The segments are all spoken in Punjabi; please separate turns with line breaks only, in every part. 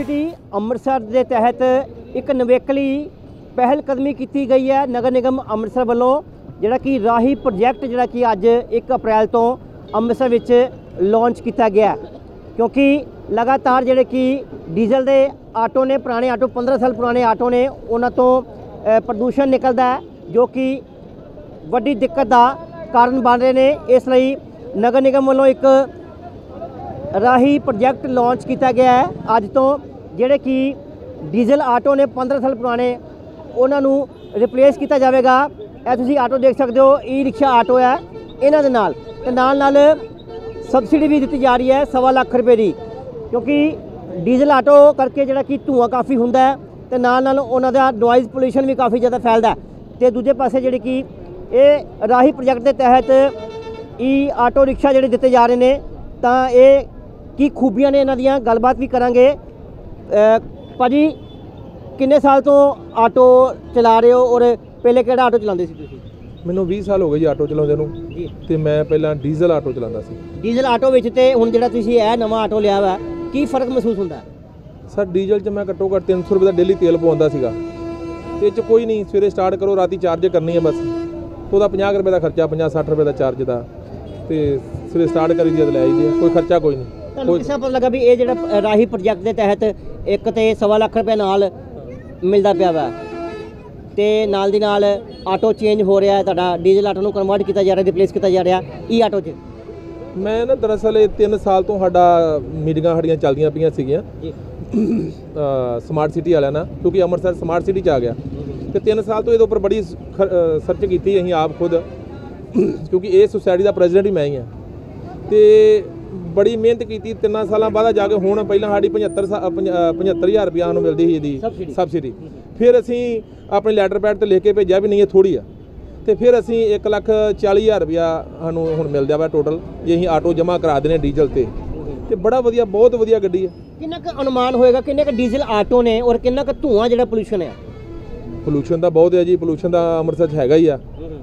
ਸਿਟੀ ਅੰਮ੍ਰਿਤਸਰ ਦੇ ਤਹਿਤ ਇੱਕ ਨਵੇਕਲੀ ਪਹਿਲ ਕਦਮੀ ਕੀਤੀ ਗਈ ਹੈ ਨਗਰ ਨਿਗਮ ਅੰਮ੍ਰਿਤਸਰ ਵੱਲੋਂ, ਜਿਹੜਾ ਕਿ ਰਾਹੀ ਪ੍ਰੋਜੈਕਟ ਜਿਹੜਾ ਕਿ ਅੱਜ 1 ਅਪ੍ਰੈਲ ਤੋਂ ਅੰਮ੍ਰਿਤਸਰ ਵਿੱਚ ਲਾਂਚ ਕੀਤਾ ਗਿਆ ਕਿਉਂਕਿ ਲਗਾਤਾਰ ਜਿਹੜੇ ਕਿ ਡੀਜ਼ਲ ਦੇ ਆਟੋ ਨੇ, ਪੁਰਾਣੇ ਆਟੋ 15 ਸਾਲ ਪੁਰਾਣੇ ਆਟੋ ਨੇ, ਉਹਨਾਂ ਤੋਂ ਪ੍ਰਦੂਸ਼ਣ ਨਿਕਲਦਾ ਹੈ, ਜੋ ਕਿ ਵੱਡੀ ਦਿੱਕਤ ਦਾ ਕਾਰਨ ਬਣ ਰਹੇ ਨੇ। ਇਸ ਲਈ ਨਗਰ ਨਿਗਮ ਵੱਲੋਂ ਇੱਕ ਰਾਹੀ ਪ੍ਰੋਜੈਕਟ ਲਾਂਚ ਕੀਤਾ ਗਿਆ ਹੈ। ਅੱਜ ਤੋਂ ਜਿਹੜੇ ਕਿ ਡੀਜ਼ਲ ਆਟੋ ਨੇ 15 ਸਾਲ ਪੁਰਾਣੇ, ਉਹਨਾਂ ਨੂੰ ਰਿਪਲੇਸ ਕੀਤਾ ਜਾਵੇਗਾ। ਇਹ ਤੁਸੀਂ ਆਟੋ ਦੇਖ ਸਕਦੇ ਹੋ ਈ ਰਿਕਸ਼ਾ ਆਟੋ ਹੈ, ਇਹਨਾਂ ਦੇ ਨਾਲ। ਤੇ ਨਾਲ ਨਾਲ ਸਬਸਿਡੀ ਵੀ ਦਿੱਤੀ ਜਾ ਰਹੀ ਹੈ, ਸਵਾ ਲੱਖ ਰੁਪਏ ਦੀ। ਕਿਉਂਕਿ ਡੀਜ਼ਲ ਆਟੋ ਕਰਕੇ ਜਿਹੜਾ ਕਿ ਧੂਆਂ ਕਾਫੀ ਹੁੰਦਾ ਹੈ, ਤੇ ਨਾਲ ਨਾਲ ਉਹਨਾਂ ਦਾ ਨੋਇਜ਼ ਪੋਲੂਸ਼ਨ ਵੀ ਕਾਫੀ ਜ਼ਿਆਦਾ ਫੈਲਦਾ ਹੈ। ਤੇ ਦੂਜੇ ਪਾਸੇ ਜਿਹੜੀ ਕਿ ਇਹ ਰਾਹੀ ਪ੍ਰੋਜੈਕਟ ਦੇ ਤਹਿਤ ਈ ਆਟੋ ਰਿਕਸ਼ਾ ਜਿਹੜੇ ਦਿੱਤੇ ਜਾ ਰਹੇ ਨੇ, ਤਾਂ ਇਹ ਕੀ ਖੂਬੀਆਂ ਨੇ ਇਹਨਾਂ ਦੀਆਂ, ਗੱਲਬਾਤ ਵੀ ਕਰਾਂਗੇ। ਭਾਜੀ ਕਿੰਨੇ ਸਾਲ ਤੋਂ ਆਟੋ ਚਲਾ ਰਹੇ ਹੋ ਔਰ ਪਹਿਲੇ ਕਿਹੜਾ ਆਟੋ ਚਲਾਉਂਦੇ ਸੀ ਤੁਸੀਂ?
ਮੈਨੂੰ 20 ਸਾਲ ਹੋ ਗਏ ਜੀ ਆਟੋ ਚਲਾਉਂਦੇ ਨੂੰ
ਜੀ।
ਤੇ ਮੈਂ ਪਹਿਲਾਂ ਡੀਜ਼ਲ ਆਟੋ ਚਲਾਉਂਦਾ ਸੀ।
ਡੀਜ਼ਲ ਆਟੋ ਵਿੱਚ ਤੇ ਹੁਣ ਜਿਹੜਾ ਤੁਸੀਂ ਇਹ ਨਵਾਂ ਆਟੋ ਲਿਆ ਵਾ ਕੀ ਫ਼ਰਕ ਮਹਿਸੂਸ ਹੁੰਦਾ?
ਸਰ ਡੀਜ਼ਲ 'ਚ ਮੈਂ ਘੱਟੋ ਘੱਟ 300 ਰੁਪਏ ਦਾ ਡੇਲੀ ਤੇਲ ਪਵਾਉਂਦਾ ਸੀਗਾ। ਤੇ ਇਹ 'ਚ ਕੋਈ ਨਹੀਂ ਸਵੇਰੇ ਸਟਾਰਟ ਕਰੋ ਰਾਤੀ ਚਾਰਜ ਕਰਨੀ ਹੈ ਬਸ। ਉਹਦਾ 50 ਰੁਪਏ ਦਾ ਖਰਚਾ 50 60 ਰੁਪਏ ਦਾ ਚਾਰਜ ਦਾ। ਤੇ ਸਵੇਰੇ ਸਟਾਰਟ ਕਰੀ ਦੀ ਲੈ ਆਈਦੀ ਹੈ ਕੋਈ ਖਰਚਾ ਕੋਈ ਨਹੀਂ।
ਤੁਹਾਨੂੰ ਕਿਸ ਪਤਾ ਲੱਗਾ ਵੀ ਇਹ ਜਿਹੜਾ ਰਾਹੀ ਪ੍ਰੋਜੈਕਟ ਦੇ ਤਹਿਤ ਇੱਕ ਤੇ ਸਵਾ ਲੱਖ ਰੁਪਏ ਨਾਲ ਮਿਲਦਾ ਪਿਆ ਵਾ ਤੇ ਨਾਲ ਦੀ ਨਾਲ ਆਟੋ ਚੇਂਜ ਹੋ ਰਿਹਾ ਹੈ ਤੁਹਾਡਾ ਡੀਜ਼ਲ ਆਟੋ ਨੂੰ ਕਨਵਰਟ ਕੀਤਾ ਜਾ ਰਿਹਾ ਰਿਪਲੇਸ ਕੀਤਾ ਜਾ ਰਿਹਾ ਈ ਆਟੋ 'ਚ।
ਮੈਂ ਨਾ ਦਰਅਸਲ ਇਹ 3 ਸਾਲ ਤੋਂ ਸਾਡਾ ਮੀਟਿੰਗਾਂ ਸਾਡੀਆਂ ਚੱਲਦੀਆਂ ਪਈਆਂ ਸੀਗੀਆਂ।
ਜੀ।
ਸਮਾਰਟ ਸਿਟੀ ਵਾਲਿਆਂ ਨਾਲ ਕਿਉਂਕਿ ਅੰਮ੍ਰਿਤਸਰ ਸਮਾਰਟ ਸਿਟੀ ਚ ਆ ਗਿਆ। ਤੇ 3 ਸਾਲ ਤੋਂ ਇਹਦੇ ਉੱਪਰ ਬੜੀ ਸਰਚ ਕੀਤੀ ਅਸੀਂ ਆਪ ਖੁਦ। ਕਿਉਂਕਿ ਇਹ ਸੁਸਾਇਟੀ ਦਾ ਪ੍ਰੈਜ਼ੀਡੈਂਟ ਹੀ ਮੈਂ ਹੀ ਆ ਤੇ ਬੜੀ ਮਿਹਨਤ ਕੀਤੀ ਤਿੰਨਾਂ ਸਾਲਾਂ ਬਾਅਦ ਜਾ ਕੇ ਹੁਣ ਪਹਿਲਾਂ ਸਾਡੀ 75 ਸਾ- ਅ, ਪੰਜ- ਅ, 75000 ਰੁਪਇਆ ਸਾਨੂੰ ਮਿਲਦੀ ਸੀ ਇਹਦੀ। ਸਬਸਿਡੀ ਫਿਰ ਅਸੀਂ ਆਪਣੇ ਲੈਟਰ ਪੈਡ ਤੇ ਲਿਖ ਕੇ ਭੇਜਿਆ ਵੀ ਨਹੀਂ ਇਹ ਥੋੜੀ ਆ। ਤੇ ਫਿਰ ਅਸੀਂ 1 ਲੱਖ 40000 ਰੁਪਇਆ ਸਾਨੂੰ ਹੁਣ ਮਿਲਦਾ ਵਾ ਟੋਟਲ ਜੇ ਅਸੀਂ ਆਟੋ ਜਮ੍ਹਾਂ ਕਰਾ ਹਾਂ ਡੀਜ਼ਲ ਤੇ। ਤੇ ਬੜਾ ਵਧੀਆ ਬਹੁਤ ਵਧੀਆ ਗੱਡੀ ਹੈ
ਕਿੰਨਾ ਕੁ ਅਨੁਮਾਨ ਹੋਏਗਾ ਕਿੰਨੇ ਕੁ ਡੀਜ਼ਲ ਆਟੋ ਨੇ ਔਰ ਕਿੰਨਾ ਕੁ ਧੂਆਂ ਜਿਹੜਾ ਪੋਲੂਸ਼ਨ ਹੈ
ਪੋਲੂਸ਼ਨ ਦਾ ਬਹੁਤ ਹੈ ਜੀ ਪੋਲੂਸ਼ਨ ਦਾ ਅੰਮ੍ਰਿਤਸਰ 'ਚ ਹੈਗਾ ਹੀ ਆ।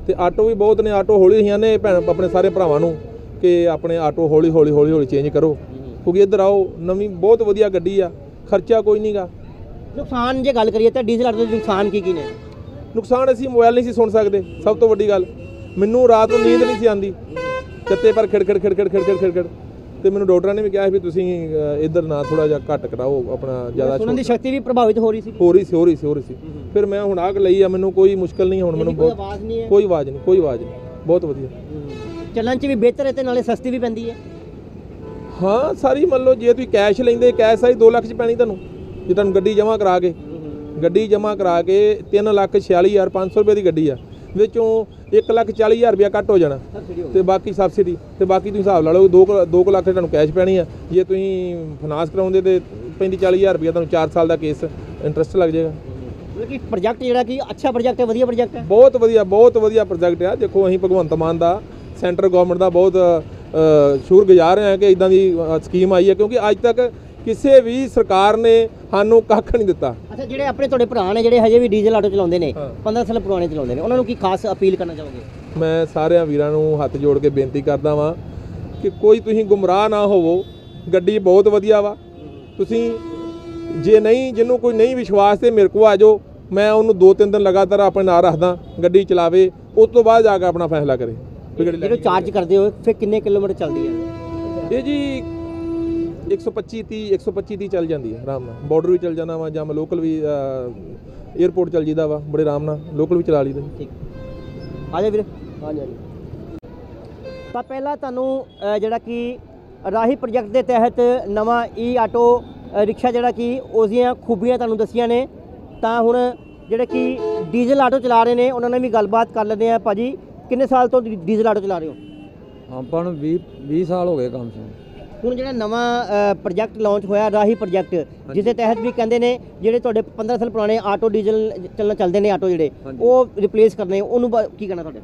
ਤੇ ਆਟੋ ਵੀ ਬਹੁਤ ਨੇ ਆਟੋ ਹੌਲੀ ਹੀਆਂ ਨੇ ਭੈਣ ਆਪਣੇ ਸਾਰੇ ਭਰਾਵਾਂ ਨੂੰ। ਕਿ ਆਪਣੇ ਆਟੋ ਹੌਲੀ ਹੌਲੀ ਹੌਲੀ ਹੌਲੀ ਚੇਂਜ ਕਰੋ। ਕਿਉਂਕਿ ਇੱਧਰ ਆਓ ਨਵੀਂ ਬਹੁਤ ਵਧੀਆ ਗੱਡੀ ਆ ਖਰਚਾ ਕੋਈ ਨਹੀਂਗਾ
ਨੁਕਸਾਨ ਜੇ ਗੱਲ ਕਰੀਏ ਤਾਂ ਡੀਜ਼ਲ ਆਟੋ ਦੇ ਨੁਕਸਾਨ ਕੀ ਕੀ ਨੇ?
ਨੁਕਸਾਨ ਅਸੀਂ ਮੋਬਾਈਲ ਨਹੀਂ ਸੀ ਸੁਣ ਸਕਦੇ ਸਭ ਤੋਂ ਵੱਡੀ ਗੱਲ। ਮੈਨੂੰ ਰਾਤ ਨੂੰ ਨੀਂਦ ਨਹੀਂ ਸੀ ਆਂਦੀ ਚੱਤੇ ਪਰ ਖਿੜ ਖਿੜ ਖਿੜ ਖਿੜ ਖਿੜ ਖਿੜ ਖਿੜ ਤੇ ਮੈਨੂੰ ਡਾਕਟਰਾਂ ਨੇ ਵੀ ਕਿਹਾ ਵੀ ਤੁਸੀਂ ਇੱਧਰ ਨਾ ਥੋੜਾ ਜਿਹਾ ਘੱਟ ਕਰਾਓ ਆਪਣਾ ਜ਼ਿਆਦਾ
ਸੁਣਨ ਦੀ ਸ਼ਕਤੀ ਵੀ ਪ੍ਰਭਾਵਿਤ ਹੋ ਰਹੀ ਸੀ।
ਹੋ ਰਹੀ ਸੀ ਹੋ ਰਹੀ ਸੀ ਹੋ ਰਹੀ ਸੀ। ਫਿਰ ਮੈਂ ਹੁਣ ਆਗ ਲਈ ਆ ਮੈਨੂੰ ਕੋਈ ਮੁਸ਼ਕਲ ਨਹੀਂ ਹੁਣ ਮੈਨੂੰ
ਕੋਈ ਆਵਾਜ਼ ਨਹੀਂ
ਕੋਈ ਆਵਾਜ਼ ਨਹੀਂ। ਬਹੁਤ ਵਧੀਆ।
ਚੱਲਣ 'ਚ ਵੀ ਬਿਹਤਰ ਹੈ ਤੇ ਨਾਲੇ ਸਸਤੀ ਵੀ ਪੈਂਦੀ ਹੈ।
ਹਾਂ ਸਾਰੀ ਮੰਨ ਲਓ ਜੇ ਤੁਸੀਂ ਕੈਸ਼ ਲੈਂਦੇ ਕੈਸ਼ ਆਈ 2 ਲੱਖ ਚ ਪੈਣੀ ਤੁਹਾਨੂੰ ਜੇ ਤੁਹਾਨੂੰ ਗੱਡੀ ਜਮ੍ਹਾਂ ਕਰਾ ਕੇ। ਗੱਡੀ ਜਮ੍ਹਾਂ ਕਰਾ ਕੇ 3 ਲੱਖ 46500 ਰੁਪਏ ਦੀ ਗੱਡੀ ਆ ਵਿੱਚੋਂ 1 ਲੱਖ 40000 ਰੁਪਇਆ ਕੱਟ ਹੋ ਜਾਣਾ। ਤੇ ਬਾਕੀ ਸਬਸਿਡੀ ਤੇ ਬਾਕੀ ਤੁਸੀਂ ਹਿਸਾਬ ਲਾ ਲਓ 2 2 ਲੱਖ ਤੁਹਾਨੂੰ ਕੈਸ਼ ਪੈਣੀ ਆ। ਜੇ ਤੁਸੀਂ ਫਾਈਨਾਂਸ ਕਰਾਉਂਦੇ ਤੇ 35 40000 ਰੁਪਇਆ ਤੁਹਾਨੂੰ 4 ਸਾਲ ਦਾ ਕੇਸ ਇੰਟਰਸਟ ਲੱਗ ਜਾਏਗਾ।
ਮਤਲਬ ਕਿ ਪ੍ਰੋਜੈਕਟ ਜਿਹੜਾ ਕਿ ਅੱਛਾ ਪ੍ਰੋਜੈਕਟ ਹੈ ਵਧੀਆ ਪ੍ਰੋਜੈਕਟ ਹੈ।
ਬਹੁਤ ਵਧੀਆ ਬਹੁਤ ਵਧੀਆ ਪ੍ਰੋਜੈਕਟ ਆ। ਦੇਖੋ ਅਸੀਂ ਭਗਵੰਤ ਮਾਨ ਦਾ ਸੈਂਟਰ ਗਵਰਨਮੈਂਟ ਦਾ ਬਹੁਤ ਸ਼ੁਕਰਗੁਜ਼ਾਰ ਹਾਂ ਕਿ ਇਦਾਂ ਦੀ ਸਕੀਮ ਆਈ ਹੈ ਕਿਉਂਕਿ ਅੱਜ ਤੱਕ ਕਿਸੇ ਵੀ ਸਰਕਾਰ ਨੇ ਸਾਨੂੰ ਕੱਖ ਨਹੀਂ ਦਿੱਤਾ।
ਅੱਛਾ ਜਿਹੜੇ ਆਪਣੇ ਤੁਹਾਡੇ ਭਰਾ ਨੇ ਜਿਹੜੇ ਹਜੇ ਵੀ ਡੀਜ਼ਲ ਆਟੋ ਚਲਾਉਂਦੇ ਨੇ
ਹਾਂ।
15 ਸਾਲ ਪੁਰਾਣੇ ਚਲਾਉਂਦੇ ਨੇ ਉਹਨਾਂ ਨੂੰ ਕੀ ਖਾਸ ਅਪੀਲ ਕਰਨਾ ਚਾਹੋਗੇ?
ਮੈਂ ਸਾਰਿਆਂ ਵੀਰਾਂ ਨੂੰ ਹੱਥ ਜੋੜ ਕੇ ਬੇਨਤੀ ਕਰਦਾ ਵਾਂ ਕਿ ਕੋਈ ਤੁਸੀਂ ਗੁੰਮਰਾਹ ਨਾ ਹੋਵੋ ਗੱਡੀ ਬਹੁਤ ਵਧੀਆ ਵਾ। ਤੁਸੀਂ ਜੇ ਨਹੀਂ ਜਿਹਨੂੰ ਕੋਈ ਨਹੀਂ ਵਿਸ਼ਵਾਸ ਤੇ ਮੇਰੇ ਕੋਲ ਆ ਜਾਓ ਮੈਂ ਉਹਨੂੰ ਦੋ ਤਿੰਨ ਦਿਨ ਲਗਾਤਾਰ ਆਪਣੇ ਨਾਲ ਰੱਖਦਾ ਗੱਡੀ ਚਲਾਵੇ ਉਸ ਤੋਂ ਬਾਅਦ ਜਾ ਕੇ ਆਪਣਾ ਫੈਸਲਾ ਕਰੇ।
ਜਦੋਂ
ਲੈਣੀ
ਚਾਰਜ ਕਰਦੇ ਹੋ ਫਿਰ ਕਿੰਨੇ ਕਿਲੋਮੀਟਰ ਚੱਲਦੀ ਹੈ?
ਇਹ ਜੀ 125 30 125 30 ਚੱਲ ਜਾਂਦੀ ਹੈ ਆਰਾਮ ਨਾਲ। ਬਾਰਡਰ ਵੀ ਚੱਲ ਜਾਣਾ ਵਾ ਜਾਂ ਮੈਂ ਲੋਕਲ ਵੀ 에어ਪੋਰਟ ਚੱਲ ਜੀਦਾ ਵਾ ਬੜੇ ਆਰਾਮ ਨਾਲ ਲੋਕਲ ਵੀ ਚਲਾ ਲਈਦਾ
ਠੀਕ। ਆ ਜਾ ਵੀਰ। ਹਾਂਜੀ ਹਾਂਜੀ। ਤਾਂ ਪਹਿਲਾਂ ਤੁਹਾਨੂੰ ਜਿਹੜਾ ਕਿ ਰਾਹੀ ਪ੍ਰੋਜੈਕਟ ਦੇ ਤਹਿਤ ਨਵਾਂ ਈ ਆਟੋ ਰਿਕਸ਼ਾ ਜਿਹੜਾ ਕਿ ਉਸ ਦੀਆਂ ਖੂਬੀਆਂ ਤੁਹਾਨੂੰ ਦੱਸੀਆਂ ਨੇ। ਤਾਂ ਹੁਣ ਜਿਹੜੇ ਕਿ ਡੀਜ਼ਲ ਆਟੋ ਚਲਾ ਰਹੇ ਨੇ ਉਹਨਾਂ ਨਾਲ ਵੀ ਗੱਲਬਾਤ ਕਰ ਲੈਂਦੇ ਆ ਭਾਜੀ। ਕਿੰਨੇ ਸਾਲ ਤੋਂ ਡੀ- ਡੀਜ਼ਲ ਆਟੋ ਚਲਾ ਰਹੇ ਹੋ?
ਆਪਾਂ ਨੂੰ 20 20 ਸਾਲ ਹੋ ਗਏ ਕੰਮ 'ਚ
ਹੁਣ ਜਿਹੜਾ ਨਵਾਂ ਪ੍ਰੋਜੈਕਟ ਲਾਂਚ ਹੋਇਆ ਰਾਹੀ ਪ੍ਰੋਜੈਕਟ ਜਿਸ ਦੇ ਤਹਿਤ ਵੀ ਕਹਿੰਦੇ ਨੇ ਜਿਹੜੇ ਤੁਹਾਡੇ 15 ਸਾਲ ਪੁਰਾਣੇ ਆਟੋ ਡੀਜ਼ਲ ਚੱਲਣ ਚੱਲਦੇ ਨੇ ਆਟੋ ਜਿਹੜੇ
ਹਾਂਜੀ।
ਉਹ ਰਿਪਲੇਸ ਕਰਨੇ ਉਹਨੂੰ ਬਾ- ਕੀ ਕਹਿਣਾ ਤੁਹਾਡੇ?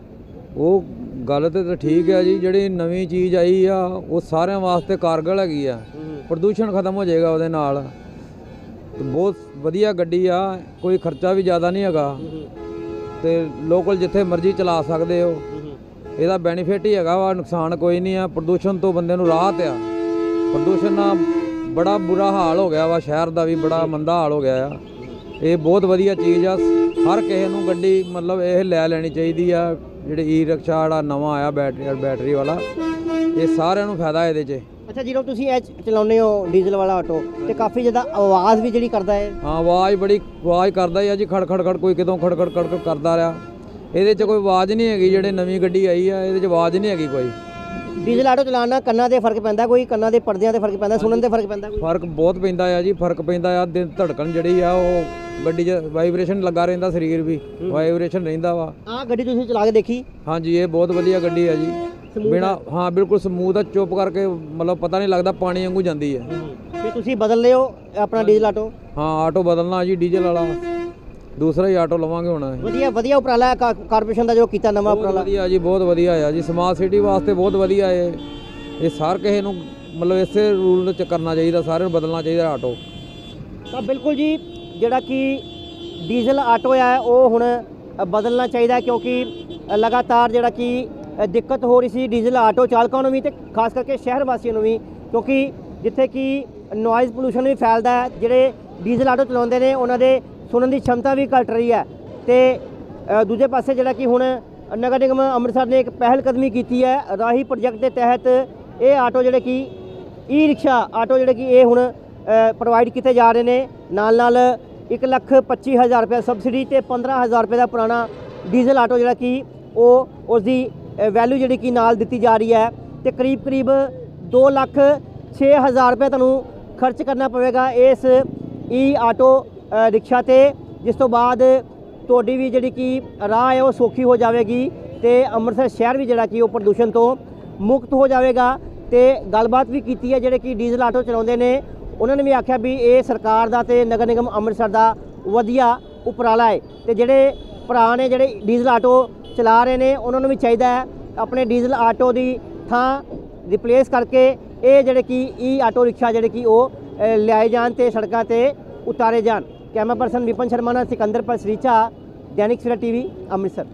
ਉਹ ਗੱਲ ਤੇ ਤਾਂ ਠੀਕ ਹੈ ਜੀ ਜਿਹੜੀ ਨਵੀਂ ਚੀਜ਼ ਆਈ ਆ ਉਹ ਸਾਰਿਆਂ ਵਾਸਤੇ ਕਾਰਗਲ ਹੈਗੀ ਆ। ਪ੍ਰਦੂਸ਼ਣ ਖਤਮ ਹੋ ਜਾਏਗਾ ਉਹਦੇ ਨਾਲ। ਤੇ ਬਹੁਤ ਵਧੀਆ ਗੱਡੀ ਆ ਕੋਈ ਖਰਚਾ ਵੀ ਜ਼ਿਆਦਾ ਨਹੀਂ ਹੈਗਾ। ਤੇ ਲੋਕਲ ਜਿੱਥੇ ਮਰਜ਼ੀ ਚਲਾ ਸਕਦੇ ਹੋ। ਇਹਦਾ ਬੈਨੀਫਿਟ ਹੀ ਹੈਗਾ ਵਾ, ਨੁਕਸਾਨ ਕੋਈ ਨਹੀਂ ਆ। ਪ੍ਰਦੂਸ਼ਣ ਤੋਂ ਬੰਦੇ ਨੂੰ ਰਾਹਤ ਆ। ਪ੍ਰਦੂਸ਼ਣ ਨਾਲ ਬੜਾ ਬੁਰਾ ਹਾਲ ਹੋ ਗਿਆ ਵਾ, ਸ਼ਹਿਰ ਦਾ ਵੀ ਬੜਾ ਮੰਦਾ ਹਾਲ ਹੋ ਗਿਆ ਆ। ਇਹ ਬਹੁਤ ਵਧੀਆ ਚੀਜ਼ ਆ। ਹਰ ਕਿਸੇ ਨੂੰ ਗੱਡੀ, ਮਤਲਬ ਇਹ ਲੈ ਲੈਣੀ ਚਾਹੀਦੀ ਆ। ਜਿਹੜੇ ਈ ਰਿਕਸ਼ਾ ਵਾਲਾ ਨਵਾਂ ਆਇਆ ਬੈਟਰੀ ਬੈਟਰੀ ਵਾਲਾ, ਇਹ ਸਾਰਿਆਂ ਨੂੰ ਫਾਇਦਾ ਇਹਦੇ 'ਚ।
ਅੱਛਾ ਜਦੋਂ ਤੁਸੀਂ ਇਹ ਚਲਾਉਂਦੇ ਹੋ ਡੀਜ਼ਲ ਵਾਲਾ ਆਟੋ ਤੇ ਕਾਫੀ ਜ਼ਿਆਦਾ ਆਵਾਜ਼ ਵੀ ਜਿਹੜੀ ਕਰਦਾ ਹੈ।
ਹਾਂ ਆਵਾਜ਼ ਬੜੀ ਆਵਾਜ਼ ਕਰਦਾ ਹੀ ਆ ਜੀ ਖੜ ਖੜ ਖੜ ਕੋਈ ਕਿਤੋਂ ਖੜ ਖੜ ਖੜ ਖੜ ਕਰਦਾ ਰਿਹਾ। ਇਹਦੇ 'ਚ ਕੋਈ ਆਵਾਜ਼ ਨਹੀਂ ਹੈਗੀ ਜਿਹੜੇ ਨਵੀਂ ਗੱਡੀ ਆਈ ਆ ਇਹਦੇ 'ਚ ਆਵਾਜ਼ ਨਹੀਂ ਹੈਗੀ ਕੋਈ।
ਡੀਜ਼ਲ ਆਟੋ ਚਲਾਉਣ ਨਾਲ ਕੰਨਾਂ ਤੇ ਫ਼ਰਕ ਪੈਂਦਾ ਕੋਈ ਕੰਨਾਂ ਦੇ ਪਰਦਿਆਂ ਤੇ ਫ਼ਰਕ ਪੈਂਦਾ ਸੁਣਨ ਤੇ ਫ਼ਰਕ ਪੈਂਦਾ ਕੋਈ।
ਫ਼ਰਕ ਬਹੁਤ ਪੈਂਦਾ ਆ ਜੀ ਫ਼ਰਕ ਪੈਂਦਾ ਆ ਦਿਲ ਧੜਕਣ ਜਿਹੜੀ ਆ ਉਹ ਗੱਡੀ 'ਚ ਵਾਈਬ੍ਰੇਸ਼ਨ ਲੱਗਾ ਰਹਿੰਦਾ ਸਰੀਰ ਵੀ ਵਾਈਬ੍ਰੇਸ਼ਨ ਰਹਿੰਦਾ ਵਾ।
ਆਹ ਗੱਡੀ ਤੁਸੀਂ ਚਲਾ ਕੇ ਦੇਖੀ?
ਹਾਂਜੀ ਇਹ ਬਹੁਤ ਵਧੀਆ ਗੱਡੀ ਆ ਜੀ। ਬਿਨਾ ਹਾਂ ਬਿਲਕੁਲ ਸਮੂਥ ਆ ਚੁੱਪ ਕਰਕੇ ਮਤਲਬ ਪਤਾ ਨਹੀਂ ਲੱਗਦਾ ਪਾਣੀ ਵਾਂਗੂ ਜਾਂਦੀ ਹੈ।
ਫਿਰ ਤੁਸੀਂ ਬਦਲ ਲਿਓ ਆਪਣਾ ਡੀਜ਼ਲ ਆਟੋ?
ਹਾਂ ਆਟੋ ਬਦਲਣਾ ਜੀ ਡੀਜ਼ਲ ਵਾਲਾ। ਦੂਸਰਾ ਹੀ ਆਟੋ ਲਵਾਂਗੇ ਹੁਣ।
ਵਧੀਆ ਵਧੀਆ ਉਪਰਾਲਾ ਹੈ ਕਾ- ਕਾਰਪੋਰੇਸ਼ਨ ਦਾ ਜੋ ਕੀਤਾ ਨਵਾਂ
ਬਹੁਤ
ਉਪਰਾਲਾ।
ਵਧੀਆ ਜੀ ਬਹੁਤ ਵਧੀਆ ਆ ਜੀ। ਸਮਾਰਟ ਸਿਟੀ ਵਾਸਤੇ ਬਹੁਤ ਵਧੀਆ ਇਹ ਇਹ ਸਾਰ ਕਿਸੇ ਨੂੰ ਮਤਲਬ ਇਸੇ ਰੂਲ ਚ ਕਰਨਾ ਚਾਹੀਦਾ ਸਾਰਿਆਂ ਨੂੰ ਬਦਲਣਾ ਚਾਹੀਦਾ ਆਟੋ।
ਤਾਂ ਬਿਲਕੁਲ ਜੀ ਜਿਹੜਾ ਕਿ ਡੀਜ਼ਲ ਆਟੋ ਹੈ ਉਹ ਹੁਣ ਅ, ਬਦਲਣਾ ਚਾਹੀਦਾ ਹੈ ਕਿਉਂਕਿ ਅ, ਲਗਾਤਾਰ ਜਿਹੜਾ ਕਿ ਦਿੱਕਤ ਹੋ ਰਹੀ ਸੀ ਡੀਜ਼ਲ ਆਟੋ ਚਾਲਕਾਂ ਨੂੰ ਵੀ ਤੇ ਖਾਸ ਕਰਕੇ ਸ਼ਹਿਰ ਵਾਸੀਆਂ ਨੂੰ ਵੀ, ਕਿਉਂਕਿ ਜਿੱਥੇ ਕਿ ਨੋਇਜ਼ ਪੋਲੂਸ਼ਨ ਵੀ ਫੈਲਦਾ ਹੈ, ਜਿਹੜੇ ਡੀਜ਼ਲ ਆਟੋ ਚਲਾਉਂਦੇ ਨੇ, ਉਹਨਾਂ ਦੇ ਸੁਣਨ ਦੀ ਸ਼ਮਤਾ ਵੀ ਘਟ ਰਹੀ ਹੈ। ਤੇ ਦੂਜੇ ਪਾਸੇ ਜਿਹੜਾ ਕਿ ਹੁਣ ਨਗਰ ਨਿਗਮ ਅੰਮ੍ਰਿਤਸਰ ਨੇ ਇੱਕ ਪਹਿਲ ਕਦਮੀ ਕੀਤੀ ਹੈ, ਰਾਹੀ ਪ੍ਰੋਜੈਕਟ ਦੇ ਤਹਿਤ ਇਹ ਆਟੋ ਜਿਹੜੇ ਕਿ ਈ ਰਿਕਸ਼ਾ ਆਟੋ ਜਿਹੜੇ ਕਿ ਇਹ ਹੁਣ ਪ੍ਰੋਵਾਈਡ ਕੀਤੇ ਜਾ ਰਹੇ ਨੇ। ਨਾਲ ਨਾਲ 1 ਲੱਖ 25000 ਰੁਪਏ ਸਬਸਿਡੀ ਤੇ ਹਜ਼ਾਰ ਰੁਪਏ ਦਾ ਪੁਰਾਣਾ ਡੀਜ਼ਲ ਆਟੋ ਜਿਹੜਾ ਕਿ ਉਹ ਉਸ ਦੀ ਵੈਲਿਊ ਜਿਹੜੀ ਕਿ ਨਾਲ ਦਿੱਤੀ ਜਾ ਰਹੀ ਹੈ ਤੇ ਕਰੀਬ ਕਰੀਬ 2 ਲੱਖ 6 ਹਜ਼ਾਰ ਰੁਪਏ ਤੁਹਾਨੂੰ ਖਰਚ ਕਰਨਾ ਪਵੇਗਾ ਇਸ ਈ ਆਟੋ ਰਿਕਸ਼ਾ ਤੇ, ਜਿਸ ਤੋਂ ਬਾਅਦ ਤੁਹਾਡੀ ਵੀ ਜਿਹੜੀ ਕਿ ਰਾਹ ਹੈ ਉਹ ਸੌਖੀ ਹੋ ਜਾਵੇਗੀ ਤੇ ਅੰਮ੍ਰਿਤਸਰ ਸ਼ਹਿਰ ਵੀ ਜਿਹੜਾ ਕਿ ਉਹ ਪ੍ਰਦੂਸ਼ਣ ਤੋਂ ਮੁਕਤ ਹੋ ਜਾਵੇਗਾ ਤੇ ਗੱਲਬਾਤ ਵੀ ਕੀਤੀ ਹੈ ਜਿਹੜੇ ਕਿ ਡੀਜ਼ਲ ਆਟੋ ਚਲਾਉਂਦੇ ਨੇ, ਉਹਨਾਂ ਨੇ ਵੀ ਆਖਿਆ ਵੀ ਇਹ ਸਰਕਾਰ ਦਾ ਤੇ ਨਗਰ ਨਿਗਮ ਅੰਮ੍ਰਿਤਸਰ ਦਾ ਵਧੀਆ ਉਪਰਾਲਾ ਹੈ ਤੇ ਜਿਹੜੇ ਭਰਾ ਨੇ ਜਿਹੜੇ ਡੀਜ਼ਲ ਆਟੋ ਚਲਾ ਰਹੇ ਨੇ, ਉਹਨਾਂ ਨੂੰ ਵੀ ਚਾਹੀਦਾ ਹੈ ਆਪਣੇ ਡੀਜ਼ਲ ਆਟੋ ਦੀ ਥਾਂ ਰਿਪਲੇਸ ਕਰਕੇ ਇਹ ਜਿਹੜੇ ਕਿ ਈ ਆਟੋ ਰਿਕਸ਼ਾ ਜਿਹੜੇ ਕਿ ਉਹ ਲਿਆਏ ਜਾਣ ਤੇ ਸੜਕਾਂ ਤੇ ਉਤਾਰੇ ਜਾਣ। ਕੈਮਰਾ ਪਰਸਨ ਵਿਪਨ ਸ਼ਰਮਾ ਨਾਲ ਸਿਕੰਦਰ ਸ਼ਰੀਚਾ, ਦੈਨਿਕ ਸਵੇਰਾ ਟੀਵੀ, ਅੰਮ੍ਰਿਤਸਰ।